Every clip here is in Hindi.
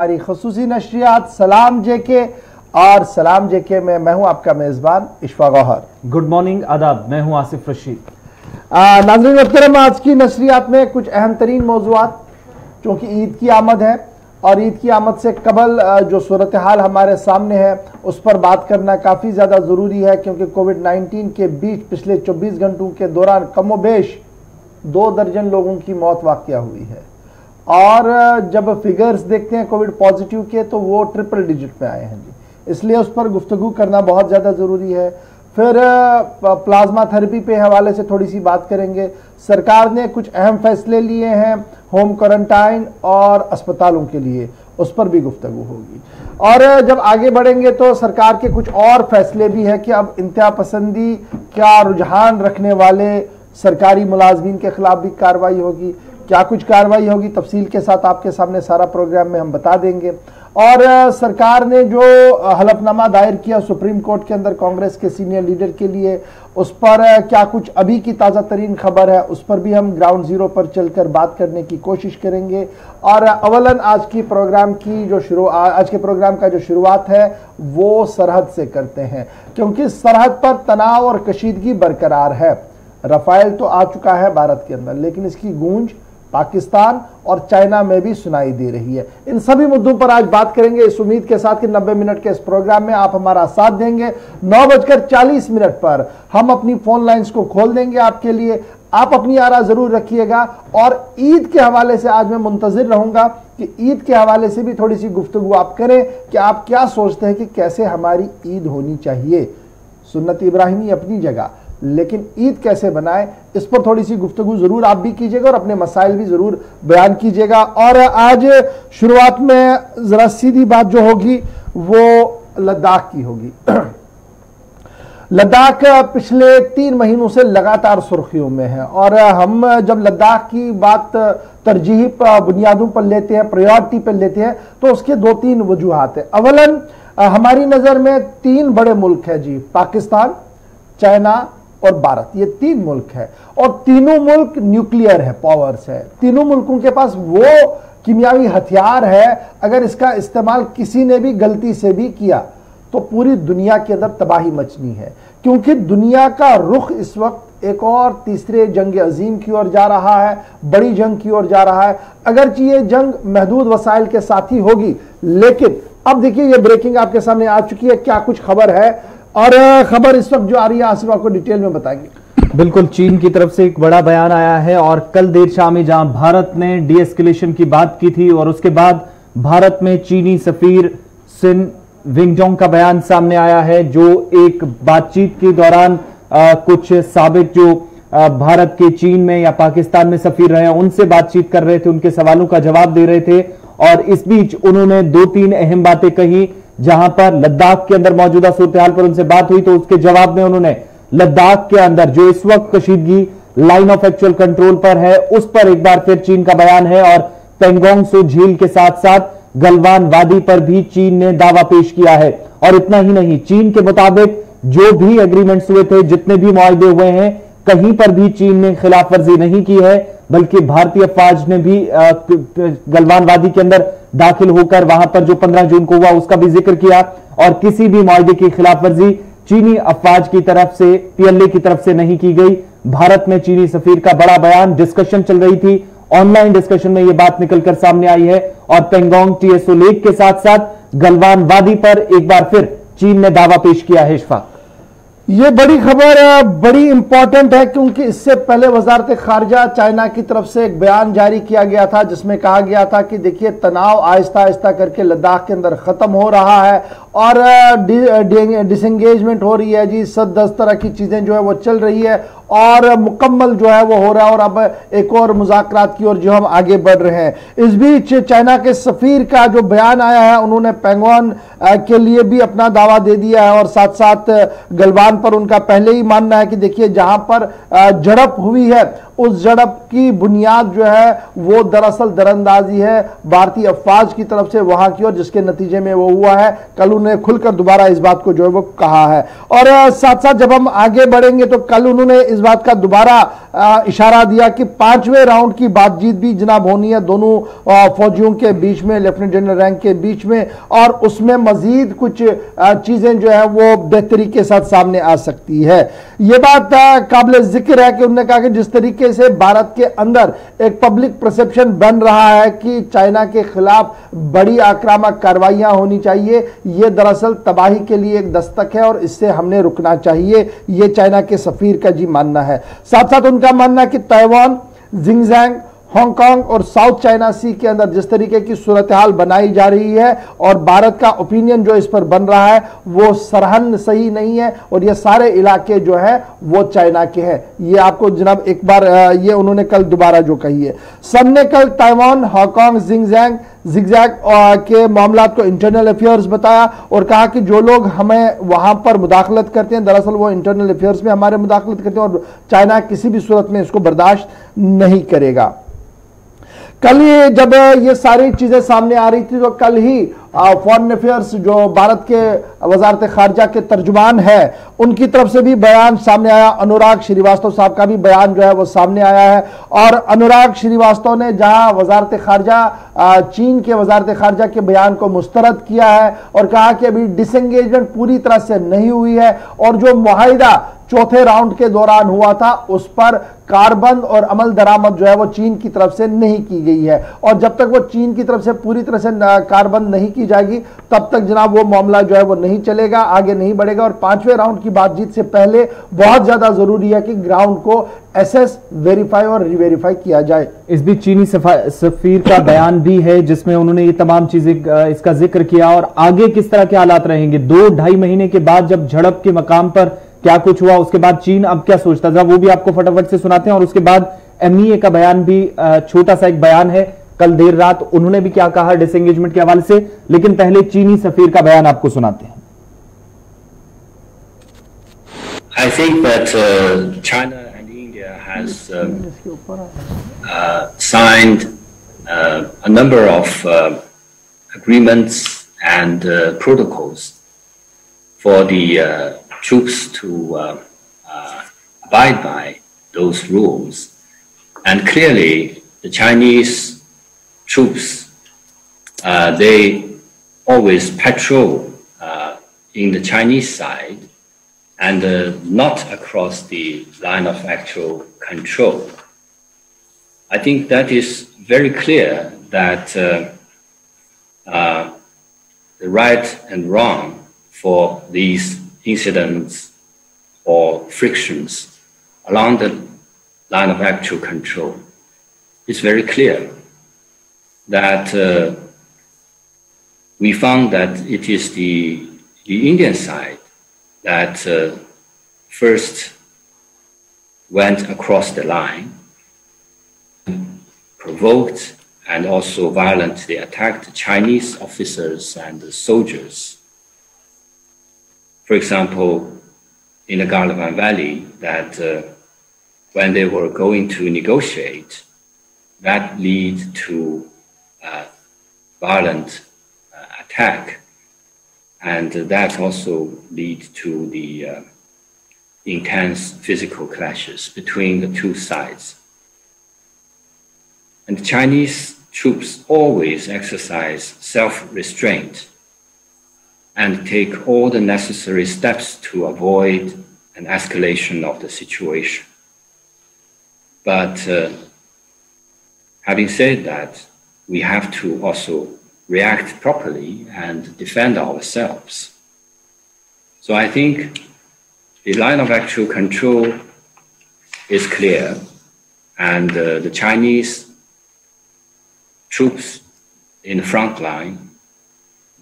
हमारी खसूसी नशरियात सलाम जेके और सलाम जेके में मैं हूँ आपका मेज़बान इशफा गौहर गुड मॉर्निंग आदाब मैं हूँ आसिफ रशीद। नाजरीन मोहतरम आज की नशरियात में कुछ अहम तरीन मौजूद चूँकि ईद की आमद है और ईद की आमद से कबल जो सूरत हाल हमारे सामने है उस पर बात करना काफ़ी ज़्यादा ज़रूरी है क्योंकि कोविड 19 के बीच पिछले 24 घंटों के दौरान कमोबेश दो दर्जन लोगों की मौत वाक़ हुई है। और जब फिगर्स देखते हैं कोविड पॉजिटिव के तो वो ट्रिपल डिजिट में आए हैं जी। इसलिए उस पर गुफ्तगु करना बहुत ज़्यादा ज़रूरी है। फिर प्लाज्मा थेरेपी पे हवाले से थोड़ी सी बात करेंगे। सरकार ने कुछ अहम फैसले लिए हैं होम क्वारंटाइन और अस्पतालों के लिए। उस पर भी गुफ्तु होगी। और जब आगे बढ़ेंगे तो सरकार के कुछ और फैसले भी हैं कि अब इंतहा पसंदी क्या रुझान रखने वाले सरकारी मुलाजमीन के खिलाफ भी कार्रवाई होगी। क्या कुछ कार्रवाई होगी, तफसील के साथ आपके सामने सारा प्रोग्राम में हम बता देंगे। और सरकार ने जो हलफनामा दायर किया सुप्रीम कोर्ट के अंदर कांग्रेस के सीनियर लीडर के लिए, उस पर क्या कुछ अभी की ताज़ा तरीन खबर है, उस पर भी हम ग्राउंड ज़ीरो पर चलकर बात करने की कोशिश करेंगे। और अवलन आज की प्रोग्राम की जो शुरू आज के प्रोग्राम का जो शुरुआत है, वो सरहद से करते हैं, क्योंकि सरहद पर तनाव और कशीदगी बरकरार है। रफाइल तो आ चुका है भारत के अंदर, लेकिन इसकी गूंज पाकिस्तान और चाइना में भी सुनाई दे रही है। इन सभी मुद्दों पर आज बात करेंगे। इस उम्मीद के साथ कि 90 मिनट के इस प्रोग्राम में आप हमारा साथ देंगे। नौ बजकर चालीस मिनट पर हम अपनी फ़ोन लाइंस को खोल देंगे आपके लिए। आप अपनी आरा ज़रूर रखिएगा। और ईद के हवाले से आज मैं मुंतजर रहूँगा कि ईद के हवाले से भी थोड़ी सी गुफ्तगु आप करें कि आप क्या सोचते हैं कि कैसे हमारी ईद होनी चाहिए। सुन्नत इब्राहिमी अपनी जगह। लेकिन ईद कैसे बनाए, इस पर थोड़ी सी गुफ्तु ज़रूर आप भी कीजिएगा और अपने मसाइल भी ज़रूर बयान कीजिएगा। और आज शुरुआत में जरा सीधी बात जो होगी, वो लद्दाख की होगी। लद्दाख पिछले तीन महीनों से लगातार सुर्खियों में है और हम जब लद्दाख की बात तरजीही बुनियादों पर लेते हैं प्रायोरिटी पर लेते हैं तो उसके दो तीन वजूहत है। अवलन, हमारी नज़र में तीन बड़े मुल्क है जी, पाकिस्तान, चाइना और भारत, ये तीन मुल्क है। और तीनों मुल्क न्यूक्लियर है पावर्स है। तीनों मुल्कों के पास वो कीमियावी हथियार है, अगर इसका इस्तेमाल किसी ने भी गलती से भी किया तो पूरी दुनिया के अंदर तबाही मचनी है। क्योंकि दुनिया का रुख इस वक्त एक और तीसरे जंग अजीम की ओर जा रहा है, बड़ी जंग की ओर जा रहा है। अगरचे ये जंग महदूद वसाइल के साथ ही होगी, लेकिन अब देखिए ये ब्रेकिंग आपके सामने आ चुकी है, क्या कुछ खबर है? और खबर इस वक्त जो आ रही है आसिफ आपको डिटेल में बताएँगे। बिल्कुल चीन की तरफ़ से एक बड़ा बयान आया है और कल देर शाम ही जहाँ भारत ने डीएस्केलेशन की बात की थी और उसके बाद भारत में चीनी सफीर सिन विंगजोंग का बयान सामने आया है जो एक बातचीत के दौरान आ, कुछ साबित जो आ, भारत के चीन में या पाकिस्तान में सफीर रहे हैं उनसे बातचीत कर रहे थे उनके सवालों का जवाब दे रहे थे और इस बीच उन्होंने दो तीन अहम बातें कही जहाँ पर लद्दाख के अंदर मौजूदा सूरत हाल पर उनसे बात हुई तो उसके जवाब में उन्होंने लद्दाख के अंदर, जो इस वक्त कशीदगी लाइन ऑफ़ एक्चुअल कंट्रोल पर है, उस पर एक बार फिर चीन का बयान है और पेंगोंग सो झील के साथ साथ गलवान वादी पर भी चीन ने दावा पेश किया है। और इतना ही नहीं, चीन के मुताबिक जो भी एग्रीमेंट्स हुए थे, जितने भी मुआदे हुए हैं कहीं पर भी चीन ने खिलाफ वर्जी नहीं की है, बल्कि भारतीय अफवाज ने भी गलवान वादी के अंदर दाखिल होकर वहाँ पर जो 15 जून को हुआ उसका भी ज़िक्र किया और किसी भी माहदे की खिलाफ वर्जी चीनी अफवाज की तरफ़ से, पीएलए की तरफ़ से नहीं की गई। भारत में चीनी सफीर का बड़ा बयान डिस्कशन चल रही थी। ऑनलाइन डिस्कशन में यह बात निकलकर सामने आई है और पेंगोंग टीएसओ लेक के साथ साथ गलवान वादी पर एक बार फिर चीन ने दावा पेश किया है इशफाक ये बड़ी खबर बड़ी इंपॉर्टेंट है क्योंकि इससे पहले वजारत खारजा चाइना की तरफ़ से एक बयान जारी किया गया था, जिसमें कहा गया था कि देखिए, तनाव आहिस्ता आहिस्ता करके लद्दाख के अंदर ख़त्म हो रहा है और डिसंगेजमेंट हो रही है जी सद दस तरह की चीज़ें जो है वो चल रही है और मुकम्मल जो है वो हो रहा है और अब एक और मुजाकर की ओर जो हम आगे बढ़ रहे हैं। इस बीच चाइना के सफ़ीर का जो बयान आया है, उन्होंने पेंगोन के लिए भी अपना दावा दे दिया है और साथ साथ गलवान पर उनका पहले ही मानना है कि देखिए जहाँ पर झड़प हुई है, उस झड़प की बुनियाद जो है वो दरअसल दरअंदाजी है। भारतीय अफवाज की तरफ़ से वहाँ की और जिसके नतीजे में वो हुआ है। कल उन्होंने खुलकर दोबारा इस बात को जो है वो कहा है। और साथ साथ जब हम आगे बढ़ेंगे तो कल उन्होंने इस बात का दोबारा इशारा दिया कि पाँचवें राउंड की बातचीत भी जनाब होनी है दोनों फौजियों के बीच में, लेफ्टिनेंट जनरल रैंक के बीच में, और उसमें मजीद कुछ चीज़ें जो है वो बेहतरी के साथ सामने आ सकती है। ये बात काबिल ज़िक्र है कि उन्होंने कहा कि जिस तरीके से भारत के अंदर एक पब्लिक परसेप्शन बन रहा है कि चाइना के खिलाफ बड़ी आक्रामक कार्रवाइयाँ होनी चाहिए यह दरअसल तबाही के लिए एक दस्तक है और इससे हमने रुकना चाहिए। यह चाइना के सफीर का जी मानना है। साथ साथ उनका मानना कि ताइवान, जिंगजैंग हांगकांग और साउथ चाइना सी के अंदर जिस तरीके की सूरत हाल बनाई जा रही है और भारत का ओपिनियन जो इस पर बन रहा है, वो सरहन सही नहीं है और ये सारे इलाके जो है, वो चाइना के हैं। ये आपको जनाब एक बार ये उन्होंने कल दोबारा जो कही है। सबने कल ताइवान, हांगकांग जिंगजैंग जिगजैग के मामला को इंटरनल अफेयर्स बताया और कहा कि जो लोग हमें वहाँ पर मुदाखलत करते हैं, दरअसल वो इंटरनल अफेयर्स में हमारे मुदाखलत करते हैं और चाइना किसी भी सूरत में इसको बर्दाश्त नहीं करेगा। कल ये जब ये सारी चीज़ें सामने आ रही थी तो कल ही फॉरेन अफेयर्स जो भारत के वजारत खारजा के तर्जुमान है, उनकी तरफ़ से भी बयान सामने आया। अनुराग श्रीवास्तव साहब का भी बयान जो है वो सामने आया है। और अनुराग श्रीवास्तव ने जहाँ वजारत खारजा चीन के वजारत खारजा के बयान को मुस्तरद किया है और कहा कि अभी डिसंगेजमेंट पूरी तरह से नहीं हुई है और जो माहिदा चौथे राउंड के दौरान हुआ था, उस पर कार्बन और अमल दरामद जो है वो चीन की तरफ़ से नहीं की गई है। और जब तक वो चीन की तरफ़ से पूरी तरह से कार्बन नहीं की जाएगी, तब तक जनाब वो मामला जो है वो नहीं चलेगा, आगे नहीं बढ़ेगा। और पाँचवें राउंड की बातचीत से पहले बहुत ज़्यादा ज़रूरी है कि ग्राउंड को एसेस, वेरीफाई और रिवेरीफाई किया जाए। इस बीच चीनी सफीर का बयान भी है, जिसमें उन्होंने ये तमाम चीज़ें इसका ज़िक्र किया और आगे किस तरह के हालात रहेंगे। दो ढाई महीने के बाद जब झड़प के मकाम पर क्या कुछ हुआ, उसके बाद चीन अब क्या सोचता था वो भी आपको फटाफट से सुनाते हैं और उसके बाद एमईए का बयान भी छोटा सा एक बयान है। कल देर रात उन्होंने भी क्या कहा डिसएंगेजमेंट के हवाले से लेकिन पहले चीनी सफीर का बयान आपको सुनाते हैं I think that uh, China and India has um, uh, signed uh, a number of uh, agreements and uh, protocols for the uh, troops to uh, uh, abide by those rules. And clearly, the Chinese troops, uh, they always patrol uh, in the Chinese side and uh, not across the line of actual control. I think that is very clear that uh, the right and wrong for these incidents or frictions along the line of actual control, is very clear that uh, we found that it is the, the Indian side that uh, first went across the line, provoked and also violently attacked Chinese officers and soldiers. For example, in the Galavan Valley, that uh, when they were going to negotiate, that lead to violent uh, attack, and that also lead to the uh, intense physical clashes between the two sides. And the Chinese troops always exercise self-restraint and take all the necessary steps to avoid an escalation of the situation. But uh, having said that, we have to also react properly and defend ourselves. So I think the line of actual control is clear, and uh, the Chinese troops in the front line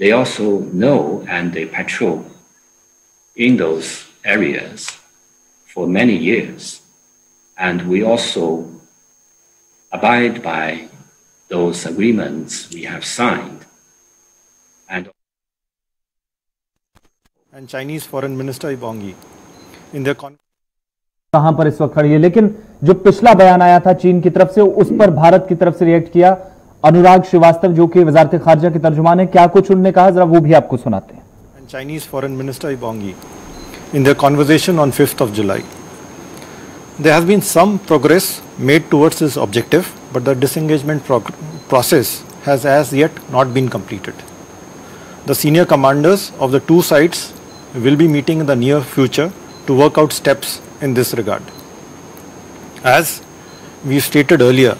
they also know and they patrol in those areas for many years. And we also abide by those agreements we have signed. And, and Chinese Foreign Minister Ibongi, in their conversation. कहाँ पर इस वक्त खड़ी है लेकिन जो पिछला बयान आया था चीन की तरफ़ से उस पर भारत की तरफ़ से रिएक्ट किया अनुराग श्रीवास्तव जो कि वजारत खारजा के तर्जुमान है क्या कुछ उन्होंने कहा जरा वो भी आपको सुनाते हैं Chinese foreign minister इबोंगी in the conversation on 5th of July there has been some progress made towards this objective, but the disengagement process has as yet not been completed. The senior commanders of the two sides will be meeting in the near future to work out steps in this regard. As we stated earlier,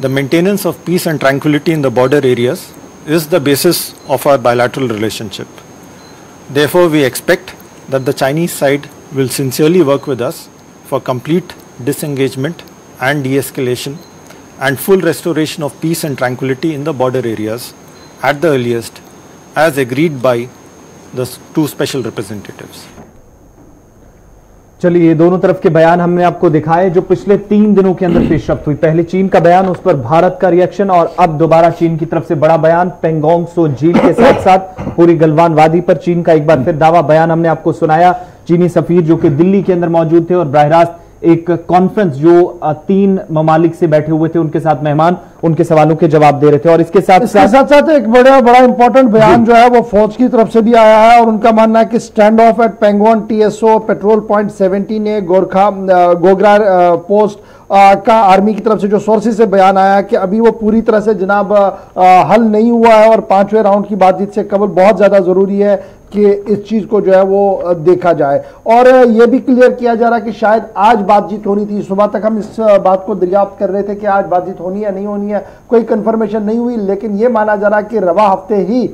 the maintenance of peace and tranquility in the border areas is the basis of our bilateral relationship. Therefore, we expect that the Chinese side will sincerely work with us for complete disengagement and de-escalation and full restoration of peace and tranquility in the border areas at the earliest, as agreed by the two special representatives. चलिए दोनों तरफ़ के बयान हमने आपको दिखाए, जो पिछले तीन दिनों के अंदर पेशरफ हुई पहले चीन का बयान, उस पर भारत का रिएक्शन और अब दोबारा चीन की तरफ़ से बड़ा बयान, पेंगोंग सो झील के साथ साथ पूरी गलवान वादी पर चीन का एक बार फिर दावा बयान हमने आपको सुनाया चीनी सफीर, जो कि दिल्ली के अंदर मौजूद थे और बरह एक कॉन्फ्रेंस जो तीन ममालिक से बैठे हुए थे उनके साथ मेहमान उनके सवालों के जवाब दे रहे थे और इसके साथ इसके साथ साथ एक बड़ा बड़ा इंपॉर्टेंट बयान जो है वो फौज की तरफ़ से भी आया है और उनका मानना है कि stand off at Pangong Tso patrol point seventeen A Gorkha Gogra post आ, का आर्मी की तरफ़ से जो सोर्सेज से बयान आया कि अभी वो पूरी तरह से जनाब हल नहीं हुआ है और पाँचवें राउंड की बातचीत से कबल बहुत ज़्यादा ज़रूरी है। कि इस चीज़ को जो है वो देखा जाए। और ये भी क्लियर किया जा रहा है कि शायद आज बातचीत होनी थी। सुबह तक हम इस बात को दरियाफ्त कर रहे थे कि आज बातचीत होनी है, नहीं होनी है, कोई कंफर्मेशन नहीं हुई, लेकिन ये माना जा रहा है कि रवा हफ़्ते ही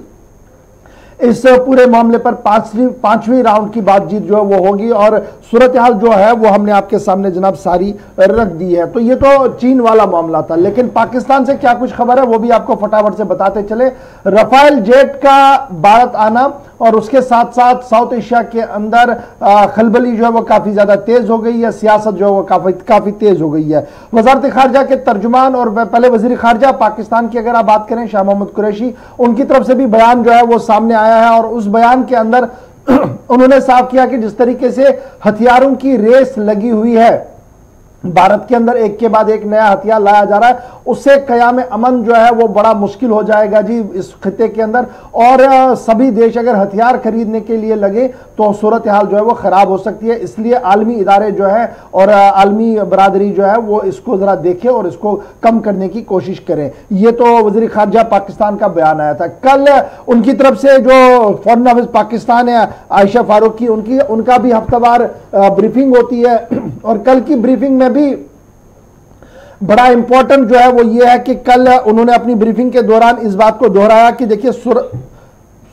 इस पूरे मामले पर पांचवी पांचवी राउंड की बातचीत जो है वो होगी और सूरत हाल जो है वो हमने आपके सामने जनाब सारी रख दी है। तो ये तो चीन वाला मामला था, लेकिन पाकिस्तान से क्या कुछ खबर है वो भी आपको फटाफट से बताते चले। रफाइल जेट का भारत आना और उसके साथ साथ साउथ एशिया के अंदर खलबली जो है वो काफ़ी ज़्यादा तेज हो गई है, सियासत जो है वो काफ़ी काफ़ी तेज हो गई है। वजारत खारजा के तर्जुमान और पहले वज़ीर खारजा, पाकिस्तान की अगर आप बात करें, शाह मोहम्मद कुरैशी, उनकी तरफ़ से भी बयान जो है वो सामने आया है और उस बयान के अंदर उन्होंने साफ़ किया कि जिस तरीके से हथियारों की रेस लगी हुई है भारत के अंदर एक के बाद एक नया हथियार लाया जा रहा है। उससे कयाम अमन जो है वो बड़ा मुश्किल हो जाएगा जी इस खत्े के अंदर। और सभी देश अगर हथियार खरीदने के लिए लगे तो सूरत हाल जो है वो खराब हो सकती है। इसलिए आलमी इदारे जो है और आलमी बरदरी जो है वो इसको जरा देखे और इसको कम करने की कोशिश करें। ये तो वजी खारजा पाकिस्तान का बयान आया था। कल उनकी तरफ़ से जो फॉरन ऑफ़िस पाकिस्तान है, आयशा फारूक की, उनकी, उनका भी हफ्तावार ब्रीफिंग होती है। और कल की ब्रीफिंग में भी बड़ा इंपॉर्टेंट जो है वो ये है कि कल उन्होंने अपनी ब्रीफिंग के दौरान इस बात को दोहराया कि देखिए सुर,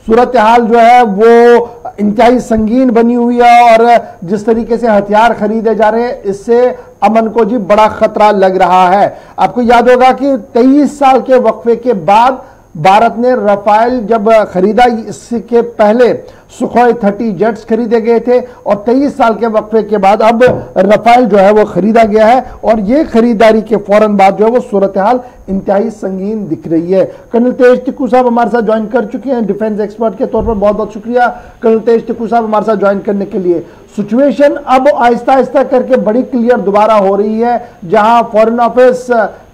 सूरत हाल जो है वो इंतहाई संगीन बनी हुई है और जिस तरीके से हथियार खरीदे जा रहे हैं इससे अमन को जी बड़ा खतरा लग रहा है। आपको याद होगा कि तेईस साल के वक्फे के बाद भारत ने रफाइल जब खरीदा इसके पहले सुखोई थर्टी जेट्स खरीदे गए थे और तेईस साल के वक्फे के बाद अब रफाइल जो है वो खरीदा गया है और ये खरीदारी के फ़ौरन बाद जो है वो सूरत हाल इंतहाई संगीन दिख रही है। कर्नल तेज टिक्कू साहब हमारे साथ ज्वाइन कर चुके हैं। डिफेंस एक्सपर्ट के तौर पर बहुत बहुत शुक्रिया। कर्नल तेज टिक्कू साहब हमारे साथ ज्वाइन करने के लिए। सिचुएशन अब आहिस्ता आहिस्ता करके बड़ी क्लियर दोबारा हो रही है, जहाँ फॉरेन ऑफ़िस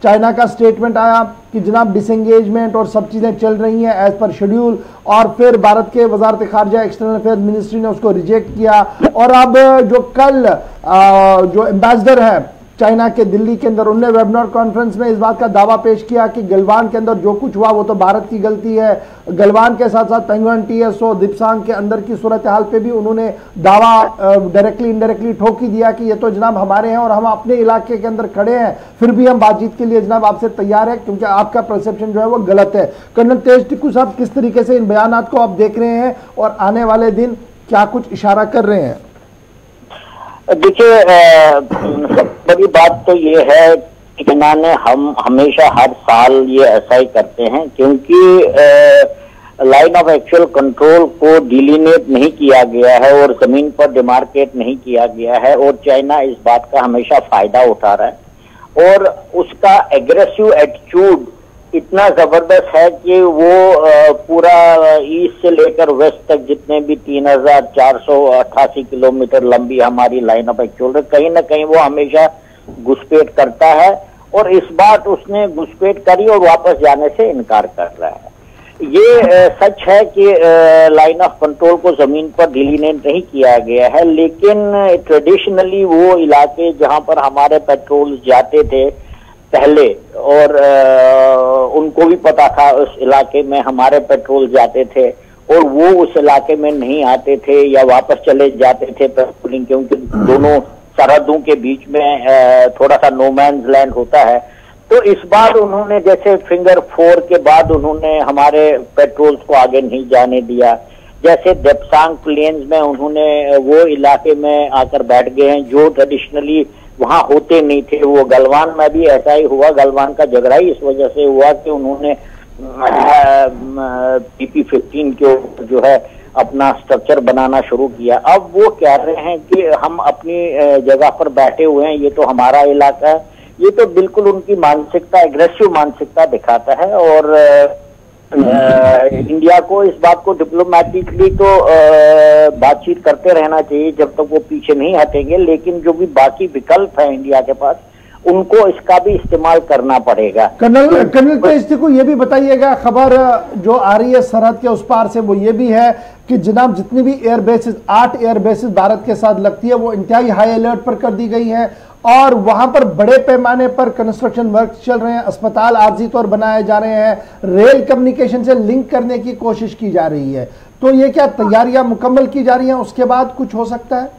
चाइना का स्टेटमेंट आया कि जनाब डिसंगेजमेंट और सब चीज़ें चल रही हैं एज पर शेड्यूल और फिर भारत के वजारत खारजा एक्सटर्नल अफेयर मिनिस्ट्री ने उसको रिजेक्ट किया। और अब जो कल जो एम्बेसडर है चाइना के दिल्ली के अंदर उनने वेबिनार कॉन्फ्रेंस में इस बात का दावा पेश किया कि गलवान के अंदर जो कुछ हुआ वो तो भारत की गलती है। गलवान के साथ साथ पेंगुन टीएसओ, दिप्सांग के अंदर की सूरत हाल पे भी उन्होंने दावा डायरेक्टली इनडायरेक्टली ठोक ही दिया कि ये तो जनाब हमारे हैं और हम अपने इलाके के अंदर खड़े हैं। फिर भी हम बातचीत के लिए जनाब आपसे तैयार है क्योंकि आपका परसेप्शन जो है वो गलत है। कर्नल तेज टिक्कू साहब किस तरीके से इन बयान को आप देख रहे हैं और आने वाले दिन क्या कुछ इशारा कर रहे हैं? देखिए बड़ी बात तो ये है कि ने हम हमेशा हर साल ये ऐसा ही करते हैं क्योंकि लाइन ऑफ़ एक्चुअल कंट्रोल को डिलीनेट नहीं किया गया है और ज़मीन पर डिमार्केट नहीं किया गया है और चाइना इस बात का हमेशा फ़ायदा उठा रहा है। और उसका एग्रेसिव एटीट्यूड इतना ज़बरदस्त है कि वो पूरा ईस्ट से लेकर वेस्ट तक जितने भी तीन हज़ार चार सौ अट्ठासी किलोमीटर लंबी हमारी लाइन ऑफ़ एक्चुअल कहीं ना कहीं वो हमेशा घुसपेट करता है और इस बार उसने घुसपेट करी और वापस जाने से इनकार कर रहा है। ये सच है कि लाइन ऑफ़ कंट्रोल को ज़मीन पर डिलीनेट नहीं किया गया है, लेकिन ट्रेडिशनली वो इलाके जहाँ पर हमारे पेट्रोल जाते थे पहले और उनको भी पता था उस इलाके में हमारे पेट्रोल जाते थे और वो उस इलाके में नहीं आते थे या वापस चले जाते थे पेट्रोलिंग क्योंकि दोनों सरहदों के बीच में थोड़ा सा नोमैन लैंड होता है। तो इस बार उन्होंने जैसे फिंगर फोर के बाद उन्होंने हमारे पेट्रोल्स को आगे नहीं जाने दिया। जैसे देपसांग प्लेन्स में उन्होंने वो इलाके में आकर बैठ गए हैं, जो ट्रेडिशनली वहाँ होते नहीं थे। वो गलवान में भी ऐसा ही हुआ, गलवान का झगड़ा ही इस वजह से हुआ कि उन्होंने पीपी फिफ्टीन के जो है अपना स्ट्रक्चर बनाना शुरू किया। अब वो कह रहे हैं कि हम अपनी जगह पर बैठे हुए हैं, ये तो हमारा इलाका है। ये तो बिल्कुल उनकी मानसिकता एग्रेसिव मानसिकता दिखाता है और इंडिया को इस बात को डिप्लोमेटिकली तो बातचीत करते रहना चाहिए जब तक वो पीछे नहीं हटेंगे। लेकिन जो भी बाकी विकल्प है इंडिया के पास उनको इसका भी इस्तेमाल करना पड़ेगा। कर्नल कर्नल तेजती को ये भी बताइएगा खबर जो आ रही है सरहद के उस पार से वो ये भी है कि जनाब जितनी भी एयर बेसिस आठ एयर बेसिस भारत के साथ लगती है वो इंतहाई हाई अलर्ट पर कर दी गई है। और वहाँ पर बड़े पैमाने पर कंस्ट्रक्शन वर्क चल रहे हैं, अस्पताल आर्जी तौर बनाए जा रहे हैं रेल कम्युनिकेशन से लिंक करने की कोशिश की जा रही है। तो ये क्या तैयारियाँ मुकम्मल की जा रही हैं? उसके बाद कुछ हो सकता है?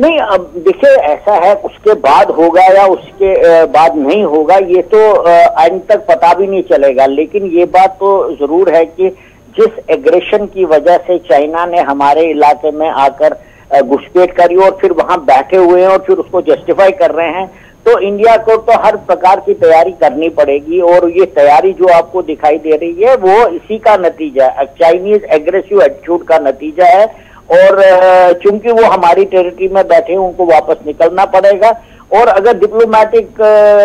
नहीं, अब देखिए, ऐसा है, उसके बाद होगा या उसके बाद नहीं होगा, ये तो अंत तक पता भी नहीं चलेगा। लेकिन ये बात तो ज़रूर है कि जिस एग्रेशन की वजह से चाइना ने हमारे इलाके में आकर घुसपैठ करी और फिर वहाँ बैठे हुए हैं और फिर उसको जस्टिफाई कर रहे हैं तो इंडिया को तो हर प्रकार की तैयारी करनी पड़ेगी और ये तैयारी जो आपको दिखाई दे रही है, वो इसी का नतीजा है। चाइनीज़ एग्रेसिव एटीट्यूड का नतीजा है और चूँकि वो हमारी टेरिटरी में बैठे हैं, उनको वापस निकलना पड़ेगा और अगर डिप्लोमेटिक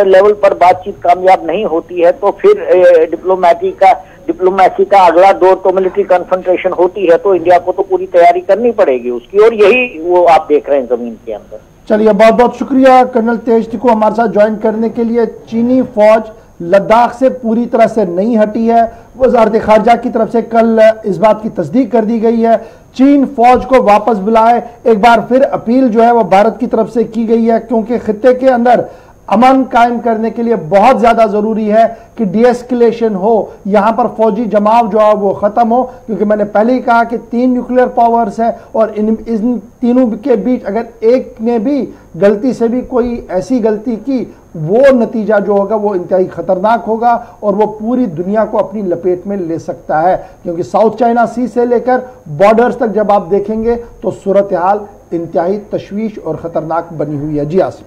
लेवल पर बातचीत कामयाब नहीं होती है तो फिर डिप्लोमेटिक का डिप्लोमेसी का अगला दौर तो मिलिट्री कन्फ्रंटेशन होती है तो इंडिया को तो पूरी तैयारी करनी पड़ेगी उसकी, और यही वो आप देख रहे हैं ज़मीन के अंदर। चलिए, बहुत बहुत शुक्रिया कर्नल तेज को हमारे साथ ज्वाइन करने के लिए। चीनी फौज लद्दाख से पूरी तरह से नहीं हटी है। वजारत खारजा की तरफ़ से कल इस बात की तस्दीक कर दी गई है। चीन फौज को वापस बुलाए। एक बार फिर अपील जो है वह भारत की तरफ़ से की गई है, क्योंकि खत्े के अंदर अमन कायम करने के लिए बहुत ज़्यादा ज़रूरी है कि डीएस्किलेशन हो। यहाँ पर फौजी जमाव जो है वो खत्म हो, क्योंकि मैंने पहले ही कहा कि तीन न्यूक्लियर पावर्स है और इन इन तीनों के बीच अगर एक ने भी गलती से भी कोई ऐसी गलती की, वो नतीजा जो होगा वो इंतहाई खतरनाक होगा और वो पूरी दुनिया को अपनी लपेट में ले सकता है। क्योंकि साउथ चाइना सी से लेकर बॉर्डर्स तक जब आप देखेंगे तो सूरत हाल इंतहाई तशवीश और खतरनाक बनी हुई है। जी आसिफ।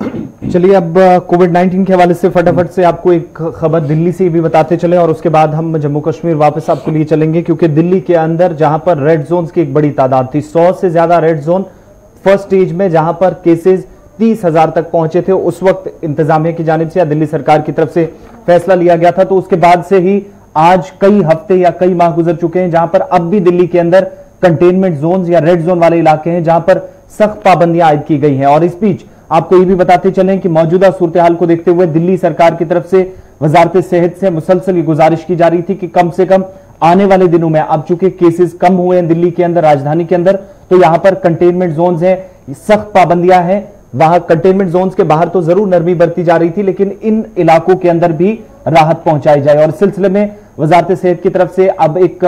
चलिए अब कोविड 19 के हवाले से फटाफट से आपको एक खबर दिल्ली से भी बताते चले और उसके बाद हम जम्मू कश्मीर वापस आपको लिए चलेंगे क्योंकि दिल्ली के अंदर जहाँ पर रेड जोन की एक बड़ी तादाद थी 100 से ज़्यादा रेड जोन फ़र्स्ट स्टेज में जहाँ पर केसेस तीस हज़ार तक पहुँचे थे, उस वक्त इंतजामिया की जानब से या दिल्ली सरकार की तरफ़ से फैसला लिया गया था। तो उसके बाद से ही आज कई हफ़्ते या कई माह गुजर चुके हैं जहाँ पर अब भी दिल्ली के अंदर कंटेनमेंट जोन या रेड जोन वाले इलाके हैं जहाँ पर सख्त पाबंदियाँ आयद की गई हैं। और इस बीच आपको ये भी बताते चलें कि मौजूदा सूरत हाल को देखते हुए दिल्ली सरकार की तरफ़ से वजारत सेहत से मुसलसल गुजारिश की जा रही थी कि कम से कम आने वाले दिनों में, अब चूँकि केसेस कम हुए हैं दिल्ली के अंदर, राजधानी के अंदर तो यहाँ पर कंटेनमेंट जोन है, सख्त पाबंदियाँ हैं। वहाँ कंटेनमेंट जोन के बाहर तो ज़रूर नरमी बरती जा रही थी, लेकिन इन इलाकों के अंदर भी राहत पहुंचाई जाए। और सिलसिले में वजारत सेहत की तरफ़ से अब एक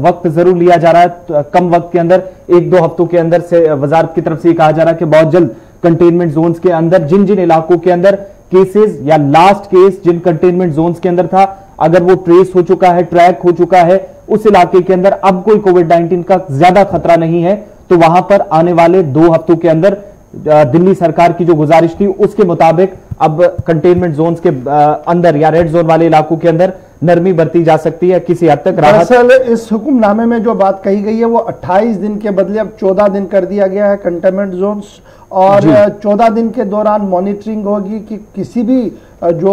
वक्त ज़रूर लिया जा रहा है। तो कम वक्त के अंदर, एक दो हफ्तों के अंदर से वजारत की तरफ़ से कहा जा रहा है कि बहुत जल्द कंटेनमेंट जोन्स के अंदर, जिन जिन इलाकों के अंदर केसेस या लास्ट केस जिन कंटेनमेंट जोन्स के अंदर था, अगर वो ट्रेस हो चुका है ट्रैक हो चुका है, उस इलाके के अंदर अब कोई कोविड 19 का ज़्यादा खतरा नहीं है तो वहाँ पर आने वाले दो हफ्तों के अंदर दिल्ली सरकार की जो गुजारिश थी, उसके मुताबिक अब कंटेनमेंट जोन्स के अंदर या रेड जोन वाले इलाकों के अंदर नरमी बरती जा सकती है किसी हद तक दरअसल इस हुक्मनामे में जो बात कही गई है वो 28 दिन के बदले अब 14 दिन कर दिया गया है कंटेनमेंट जोन और चौदह दिन के दौरान मॉनिटरिंग होगी कि किसी भी जो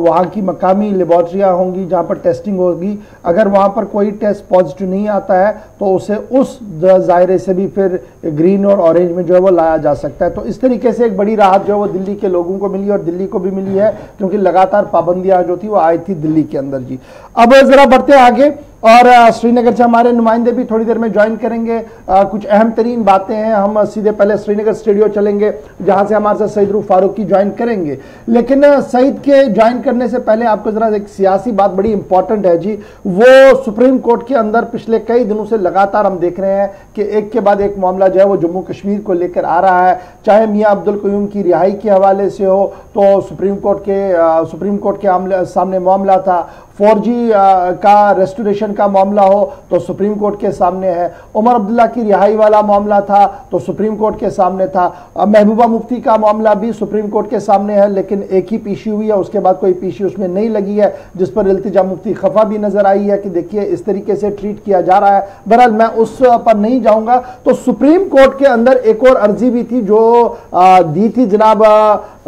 वहाँ की मकामी लेबॉर्ट्रियाँ होंगी, जहाँ पर टेस्टिंग होगी, अगर वहाँ पर कोई टेस्ट पॉजिटिव नहीं आता है तो उसे उस दायरे से भी फिर ग्रीन और ऑरेंज में जो है वो लाया जा सकता है। तो इस तरीके से एक बड़ी राहत जो है वो दिल्ली के लोगों को मिली और दिल्ली को भी मिली है, क्योंकि लगातार पाबंदियाँ जो थी वो आई थी दिल्ली के अंदर जी। अब जरा बढ़ते आगे। और श्रीनगर से हमारे नुमाइंदे भी थोड़ी देर में ज्वाइन करेंगे। आ, कुछ अहम तरीन बातें हैं। हम सीधे पहले श्रीनगर स्टूडियो चलेंगे जहाँ से हमारे साथ सईद रूफ फारूकी ज्वाइन करेंगे। लेकिन सईद के ज्वाइन करने से पहले आपको जरा एक सियासी बात बड़ी इंपॉर्टेंट है जी। वो सुप्रीम कोर्ट के अंदर पिछले कई दिनों से लगातार हम देख रहे हैं कि एक के बाद एक मामला जो है वो जम्मू कश्मीर को लेकर आ रहा है। चाहे मियाँ अब्दुल कयूम की रिहाई के हवाले से हो तो सुप्रीम कोर्ट के सुप्रीम कोर्ट के सामने मामला था। फोर का रेस्टोरेशन का मामला हो तो सुप्रीम कोर्ट के सामने है। उमर अब्दुल्ला की रिहाई वाला मामला था तो सुप्रीम कोर्ट के सामने था। महबूबा मुफ्ती का मामला भी सुप्रीम कोर्ट के सामने है, लेकिन एक ही पीशी हुई है, उसके बाद कोई पीशी उसमें नहीं लगी है, जिस पर इल्तिजा मुफ्ती खफा भी नज़र आई है कि देखिए, इस तरीके से ट्रीट किया जा रहा है। बहरहाल, मैं उस पर नहीं जाऊँगा। तो सुप्रीम कोर्ट के अंदर एक और अर्जी भी थी जो दी थी जनाब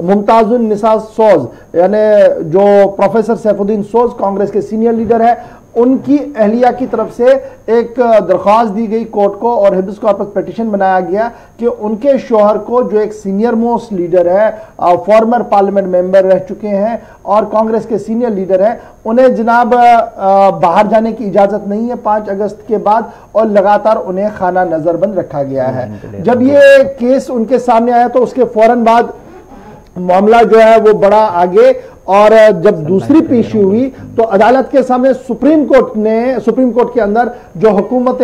मुमताजुल निसा सोज यानी जो प्रोफेसर सैफुद्दीन सोज कांग्रेस के सीनियर लीडर है उनकी अहलिया की तरफ़ से एक दरख्वास्त दी गई कोर्ट को और हिब्स कॉर्पस पिटिशन बनाया गया कि उनके शोहर को जो एक सीनियर मोस्ट लीडर है फॉर्मर पार्लियामेंट मेंबर रह चुके हैं और कांग्रेस के सीनियर लीडर हैं उन्हें जनाब बाहर जाने की इजाज़त नहीं है पाँच अगस्त के बाद और लगातार उन्हें खाना नजरबंद रखा गया है। जब ये केस उनके सामने आया तो उसके फ़ौरन बाद मामला जो है वो बड़ा आगे और जब दूसरी पेशी हुई तो अदालत के सामने सुप्रीम कोर्ट ने सुप्रीम कोर्ट के अंदर जो हुकूमत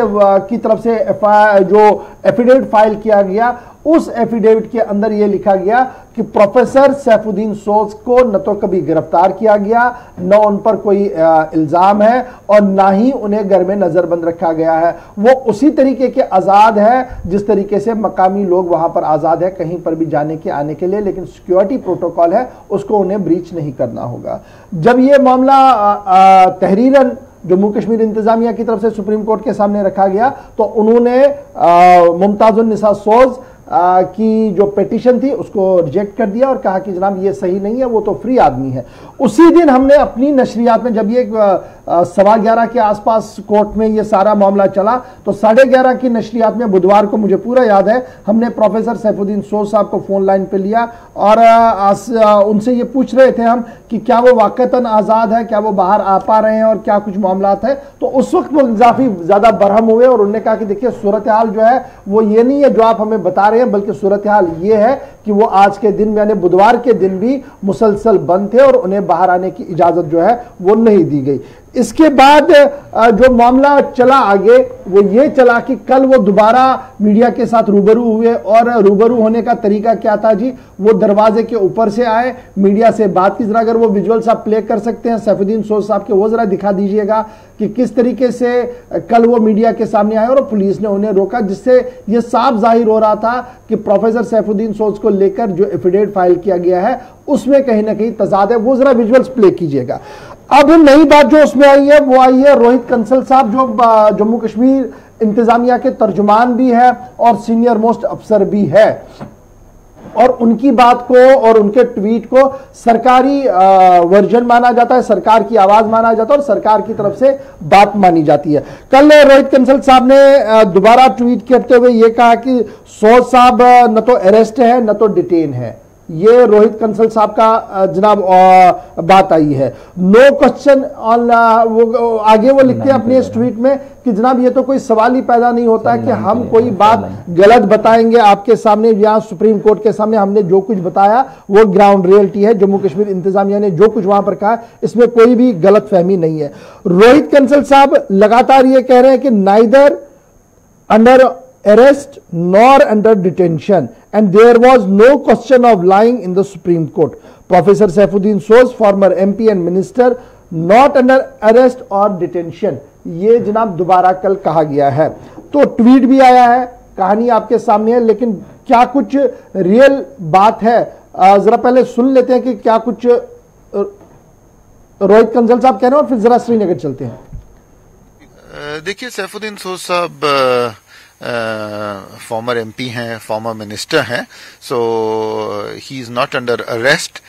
की तरफ़ से एफ़ जो एफिडेविट फ़ाइल किया गया। उस एफिडेविट के अंदर यह लिखा गया कि प्रोफेसर सैफुद्दीन सोज को न तो कभी गिरफ़्तार किया गया, न उन पर कोई इल्ज़ाम है और ना ही उन्हें घर में नजरबंद रखा गया है। वो उसी तरीके के आज़ाद है जिस तरीके से मकामी लोग वहाँ पर आज़ाद है, कहीं पर भी जाने के, आने के लिए, लेकिन सिक्योरिटी प्रोटोकॉल है, उसको उन्हें ब्रीच नहीं करना होगा। जब यह मामला तहरीरन जम्मू कश्मीर इंतजामिया की तरफ़ से सुप्रीम कोर्ट के सामने रखा गया तो उन्होंने मुमताजुल निसा सोज की जो पिटिशन थी, उसको रिजेक्ट कर दिया और कहा कि जनाब, ये सही नहीं है, वो तो फ्री आदमी है। उसी दिन हमने अपनी नशरियात में, जब ये सवा ग्यारह के आसपास कोर्ट में ये सारा मामला चला तो साढ़े ग्यारह की नशरियात में बुधवार को, मुझे पूरा याद है, हमने प्रोफेसर सैफुद्दीन सो साहब को फ़ोन लाइन पर लिया और उनसे ये पूछ रहे थे हम कि क्या वो वाकता आज़ाद है, क्या वो बाहर आ पा रहे हैं और क्या कुछ मामला है? तो उस वक्त वो काफ़ी ज़्यादा बरहम हुए और उन्होंने कहा कि देखिए, सूरत हाल जो है, वो ये नहीं है, जो आप हमें बता रहे हैं, बल्कि सूरत हाल ये है कि वो आज के दिन यानी बुधवार के दिन भी मुसलसल बंद थे और उन्हें बाहर आने की इजाज़त जो है, वो नहीं दी गई। इसके बाद जो मामला चला आगे, वो ये चला कि कल वो दोबारा मीडिया के साथ रूबरू हुए और रूबरू होने का तरीका क्या था जी? वो दरवाजे के ऊपर से आए, मीडिया से बात की। जरा अगर वो विजुअल्स आप प्ले कर सकते हैं, सैफुद्दीन सोज साहब के, वो जरा दिखा दीजिएगा कि किस तरीके से कल वो मीडिया के सामने आए और पुलिस ने उन्हें रोका, जिससे ये साफ़ ज़ाहिर हो रहा था कि प्रोफेसर सैफुद्दीन सोज को लेकर जो एफिडेविट फ़ाइल किया गया है, उसमें कहीं ना कहीं तजाद है। वो जरा विजुअल्स प्ले कीजिएगा। अब नई बात जो उसमें आई है, वो आई है रोहित कंसल साहब जो जम्मू कश्मीर इंतजामिया के तर्जुमान भी है और सीनियर मोस्ट अफसर भी है। और उनकी बात को और उनके ट्वीट को सरकारी वर्जन माना जाता है, सरकार की आवाज़ माना जाता है और सरकार की तरफ़ से बात मानी जाती है। कल रोहित कंसल साहब ने दोबारा ट्वीट करते हुए यह कहा कि सो साहब न तो अरेस्ट है, न तो डिटेन है। ये रोहित कंसल साहब का जनाब बात आई है। नो क्वेश्चन ऑन वो आगे वो लिखते हैं अपने इस ट्वीट में कि जनाब ये तो कोई सवाल ही पैदा नहीं होता है कि हम कोई बात गलत बताएँगे आपके सामने या सुप्रीम कोर्ट के सामने हमने जो कुछ बताया वो ग्राउंड रियलिटी है जम्मू कश्मीर इंतजामिया ने जो कुछ वहाँ पर कहा इसमें कोई भी गलत फहमी नहीं है। रोहित कंसल साहब लगातार ये कह रहे हैं कि neither under arrest nor under detention and there was no question of lying in the Supreme Court. Professor Saifuddin Soz, former MP and minister, not under arrest or detention. ये जनाब दोबारा कल कहा गया है तो ट्वीट भी आया है कहानी आपके सामने है लेकिन क्या कुछ रियल बात है जरा पहले सुन लेते हैं कि क्या कुछ रोहित कंजल साहब कह रहे हैं और फिर जरा श्रीनगर चलते हैं देखिए सैफुद्दीन सोज साहब फॉर्मर एमपी हैं फॉर्मर मिनिस्टर हैं so he is not under arrest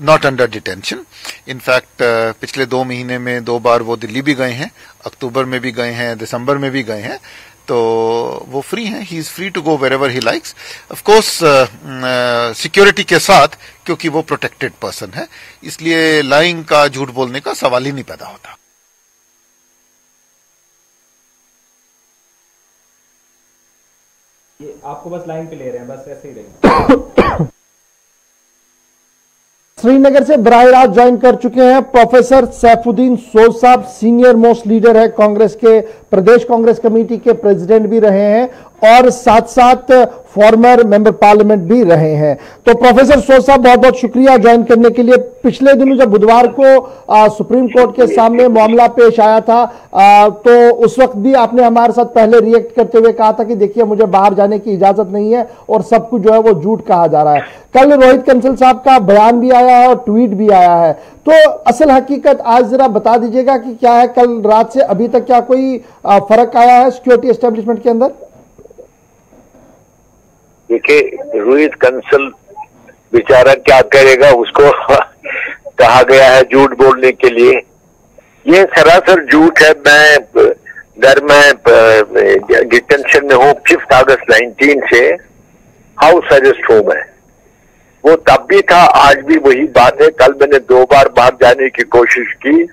not under detention in fact पिछले दो महीने में दो बार वो दिल्ली भी गए हैं, अक्टूबर में भी गए हैं, दिसंबर में भी गए हैं तो वो फ्री हैं he is free to go wherever he likes of course security के साथ, क्योंकि वो प्रोटेक्टेड पर्सन है, इसलिए लाइंग का, झूठ बोलने का सवाल ही नहीं पैदा होता। ये आपको बस लाइन पे ले रहे हैं, बस ऐसे ही रहेंगे श्रीनगर से बराह ज्वाइन कर चुके हैं प्रोफेसर सैफुद्दीन सोज साहब, सीनियर मोस्ट लीडर है कांग्रेस के, प्रदेश कांग्रेस कमेटी के प्रेसिडेंट भी रहे हैं और साथ साथ फॉर्मर मेंबर पार्लियामेंट भी रहे हैं। तो प्रोफेसर सोज साहब बहुत बहुत शुक्रिया ज्वाइन करने के लिए। पिछले दिनों जब बुधवार को आ, सुप्रीम कोर्ट के सामने मामला पेश आया था आ, तो उस वक्त भी आपने हमारे साथ पहले रिएक्ट करते हुए कहा था कि देखिए मुझे बाहर जाने की इजाज़त नहीं है और सब कुछ जो है वो झूठ कहा जा रहा है। कल रोहित कंसल साहब का बयान भी आया है और ट्वीट भी आया है। तो असल हकीकत आज जरा बता दीजिएगा कि क्या है कल रात से अभी तक क्या कोई फ़र्क आया है सिक्योरिटी एस्टेब्लिशमेंट के अंदर? देखिए, रोहित कंसल बेचारा क्या करेगा, उसको कहा गया है झूठ बोलने के लिए। ये सरासर झूठ है, मैं घर में डिटेंशन में हूँ फिफ्थ अगस्त 19 से। हाउस अरेस्ट हूँ मैं? वो तब भी था, आज भी वही बात है। कल मैंने दो बार बाहर जाने की कोशिश की।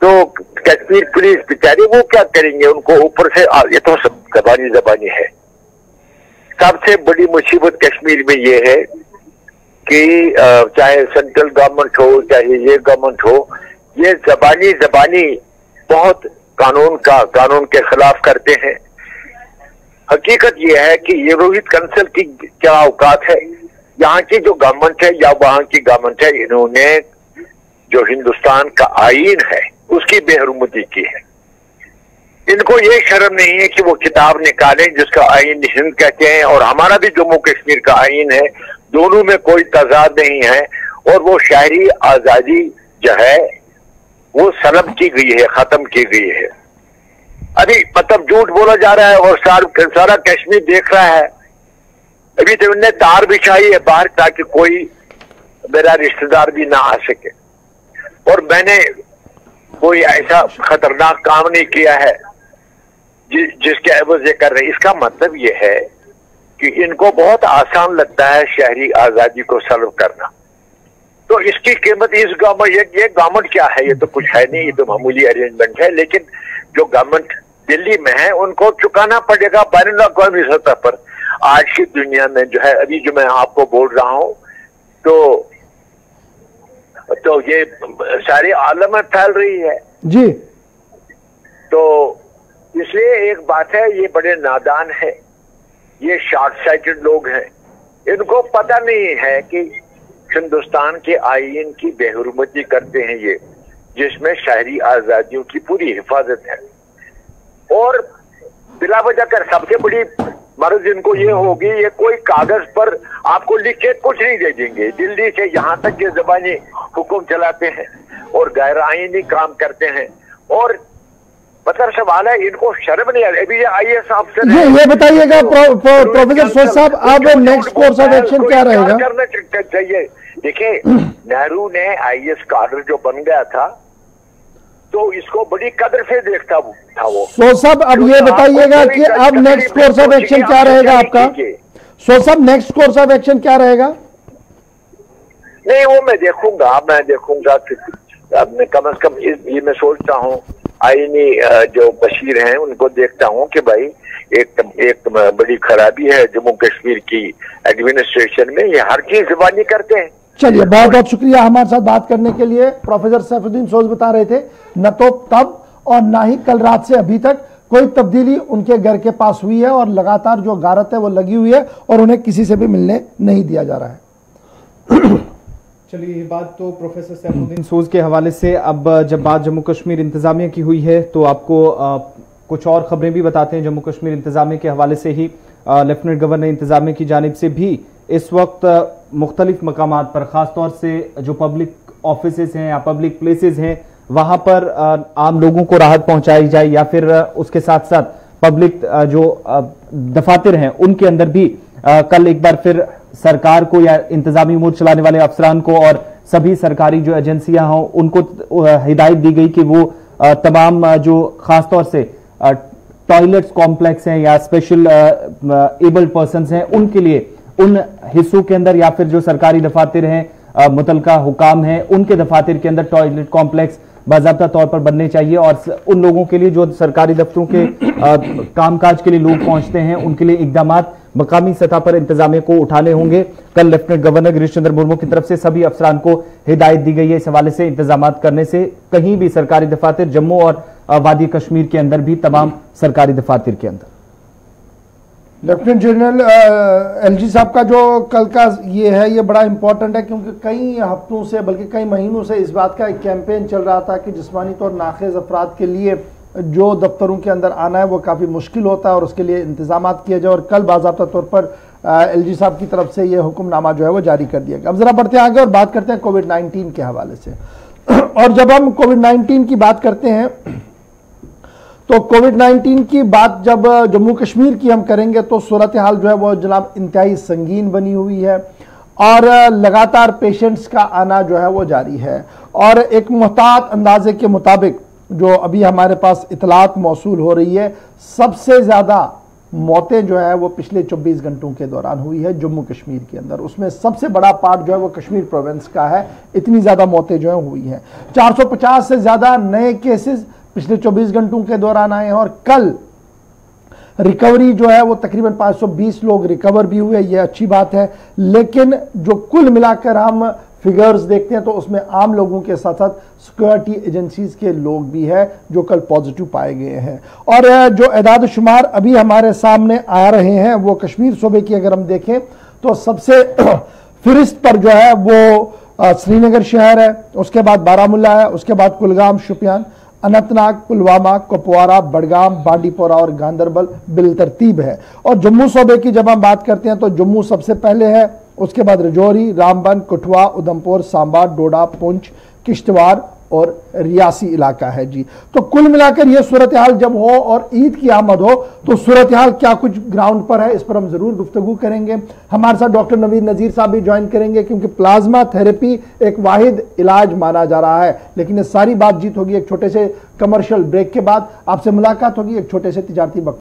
तो कश्मीर पुलिस बेचारी वो क्या करेंगे? उनको ऊपर से ये तो सब जबानी जबानी है। सबसे बड़ी मुसीबत कश्मीर में ये है कि चाहे सेंट्रल गवर्नमेंट हो, चाहे ये गवर्नमेंट हो, ये जबानी जबानी बहुत कानून का, कानून के खिलाफ करते हैं। हकीकत ये है कि ये रोहित कंसल की क्या औकात है? यहाँ की जो गवर्नमेंट है या वहाँ की गवर्नमेंट है, इन्होंने जो हिंदुस्तान का आइन है, उसकी बेहरमती की है। इनको ये शर्म नहीं है कि वो किताब निकालें जिसका आइन हिंद कहते हैं और हमारा भी जम्मू कश्मीर का आइन है। दोनों में कोई तजाद नहीं है और वो शहरी आज़ादी जो है वो सलब की गई है खत्म की गई है। अभी मतलब झूठ बोला जा रहा है और सार, सारा कश्मीर देख रहा है। अभी तो उनने तार बिछाई है बाहर ताकि कोई मेरा रिश्तेदार भी ना आ सके। और मैंने कोई ऐसा खतरनाक काम नहीं किया है जि, जिसके एवज ये कर रहे इसका मतलब ये है कि इनको बहुत आसान लगता है शहरी आज़ादी को सर्व करना। तो इसकी कीमत इस गवर्नमेंट ये, ये गवर्नमेंट क्या है? ये तो कुछ है नहीं ये तो मामूली अरेंजमेंट है लेकिन जो गवर्नमेंट दिल्ली में है उनको चुकाना पड़ेगा बैन अवी सतह पर। आज की दुनिया में जो है अभी जो मैं आपको बोल रहा हूँ तो तो ये सारे आलम में फैल रही है। जी। तो इसलिए एक बात है, ये बड़े नादान है। ये शॉर्ट साइटेड लोग हैं। इनको पता नहीं है कि हिंदुस्तान के आइन की बेहरमती करते हैं ये, जिसमें शहरी आजादियों की पूरी हिफाजत है। और बिला वजह कर सबसे बड़ी मर्ज इनको ये होगी, ये कोई कागज़ पर आपको लिख के कुछ नहीं दे देंगे। दिल्ली से यहाँ तक ये जबानी हुक्म चलाते हैं और गैर आइनी काम करते हैं। और मतलब सवाल है इनको शर्म नहीं आ रही। अभी आई एस अफसर ये ये बताइएगा प्रोफेसर सोच साहब अब नेक्स्ट कोर्स ऑफ़ एक्शन क्या रहेगा? करना चाहिए? देखिए नेहरू ने आई एस कार्डर जो बन गया था तो इसको बड़ी कदर से देखता था वो। सो साहब अब ये बताइएगा कि अब नेक्स्ट कोर्स ऑफ़ एक्शन क्या रहेगा आपका? सो साहब नेक्स्ट कोर्स ऑफ़ एक्शन क्या रहेगा? नहीं वो मैं देखूँगा मैं देखूँगा कम अज कम ये मैं सोचता हूँ। आईनी जो बशीर हैं, उनको देखता हूँ कि भाई एक एक बड़ी खराबी है जम्मू कश्मीर की एडमिनिस्ट्रेशन में। ये हर चीज़ जबानी करते हैं। चलिए, बहुत बहुत शुक्रिया हमारे साथ बात करने के लिए। प्रोफेसर सैफुद्दीन सोज बता रहे थे, न तो तब और ना ही कल रात से अभी तक कोई तब्दीली उनके घर के पास हुई है और लगातार जो गारत है वो लगी हुई है और उन्हें किसी से भी मिलने नहीं दिया जा रहा है। चलिए ये बात तो प्रोफेसर सैफुद्दीन सोज के हवाले से अब जब बात जम्मू कश्मीर इंतजामिया की हुई है तो आपको आ, कुछ और खबरें भी बताते हैं जम्मू कश्मीर इंतजामिया के हवाले से ही। लेफ्टिनेंट गवर्नर इंतजामिया की जानब से भी इस वक्त मुख्तलिफ़ मकाम पर ख़ासतौर से जो पब्लिक ऑफ़िस हैं या पब्लिक प्लेसेस हैं वहाँ पर आम लोगों को राहत पहुंचाई जाए या फिर उसके साथ साथ पब्लिक जो दफातर हैं उनके अंदर भी कल एक बार फिर सरकार को या इंतजामी उमूर चलाने वाले अफसरान को और सभी सरकारी जो एजेंसियाँ हों, उनको हिदायत दी गई कि वो तमाम जो खासतौर से टॉयलेट्स कॉम्प्लेक्स हैं या स्पेशल एबल्ड पर्सन हैं, उनके लिए, उन हिस्सों के अंदर या फिर जो सरकारी दफातर हैं मुतलका हुकाम हैं, उनके दफातर के अंदर टॉयलेट कॉम्प्लेक्स बाजाबता तौर पर बनने चाहिए और उन लोगों के लिए जो सरकारी दफ्तरों के कामकाज के लिए लोग पहुँचते हैं, उनके लिए इकदाम मकामी सतह पर इंतजामिया को उठाने होंगे। कल लेफ्टिनेंट गवर्नर गिरीश चंद्र मुर्मू की तरफ़ से सभी अफसरान को हिदायत दी गई है। इस हवाले से इंतज़ाम करने से कहीं भी सरकारी दफातर जम्मू और वादी कश्मीर के अंदर भी तमाम सरकारी दफातर के अंदर। लेफ्टिनेंट जनरल एलजी साहब का जो कल का ये है, ये बड़ा इंपॉर्टेंट है क्योंकि कई हफ्तों से, बल्कि कई महीनों से इस बात का एक कैंपेन चल रहा था कि जिस्मानी तौर नाखेज अफराद के लिए जो दफ्तरों के अंदर आना है, वो काफ़ी मुश्किल होता है और उसके लिए इंतज़ाम किए जाए। और कल बाबा तौर पर एल जी साहब की तरफ़ से ये हुक्मनामा जो है, वो जारी कर दिया गया। अब ज़रा बढ़ते आगे और बात करते हैं कोविड नाइन्टीन के हवाले से। और जब हम कोविड नाइन्टीन की बात करते हैं तो कोविड 19 की बात जब जम्मू कश्मीर की हम करेंगे तो सूरत हाल जो है, वो जनाब इंतहाई संगीन बनी हुई है और लगातार पेशेंट्स का आना जो है, वो जारी है। और एक मोहतात अंदाजे के मुताबिक जो अभी हमारे पास इतलात मौसू हो रही है, सबसे ज़्यादा मौतें जो है वो पिछले 24 घंटों के दौरान हुई है जम्मू कश्मीर के अंदर। उसमें सबसे बड़ा पार्ट जो है वो कश्मीर प्रोविंस का है। इतनी ज़्यादा मौतें जो है हुई हैं। 450 से ज़्यादा नए केसेस पिछले 24 घंटों के दौरान आए हैं और कल रिकवरी जो है वो तकरीबन 520 लोग रिकवर भी हुए, ये अच्छी बात है। लेकिन जो कुल मिलाकर हम फिगर्स देखते हैं तो उसमें आम लोगों के साथ साथ सिक्योरिटी एजेंसीज के लोग भी हैं जो कल पॉजिटिव पाए गए हैं। और जो एदाद शुमार अभी हमारे सामने आ रहे हैं, वो कश्मीर सूबे की अगर हम देखें तो सबसे फिरिस्त पर जो है, वो श्रीनगर शहर है, उसके बाद बारामूला है, उसके बाद कुलगाम, शुपियान, अनंतनाग, पुलवामा, कुपवारा, बडगाम, बांडीपोरा और गांधरबल बिल तरतीब है। और जम्मू सूबे की जब हम बात करते हैं तो जम्मू सबसे पहले है उसके बाद रजौरी, रामबन कठुआ उधमपुर सांबा डोडा, पुंछ, किश्तवाड़ और रियासी इलाका है जी। तो कुल मिलाकर यह सूरत हाल जब हो और ईद की आमद हो तो सूरत हाल क्या कुछ ग्राउंड पर है, इस पर हम ज़रूर गुफ्तु करेंगे। हमारे साथ डॉक्टर नवीद नजीर साहब भी ज्वाइन करेंगे, क्योंकि प्लाज्मा थेरेपी एक वाहिद इलाज माना जा रहा है। लेकिन ये सारी बातचीत होगी एक छोटे से कमर्शियल ब्रेक के बाद। आपसे मुलाकात होगी एक छोटे से तजारती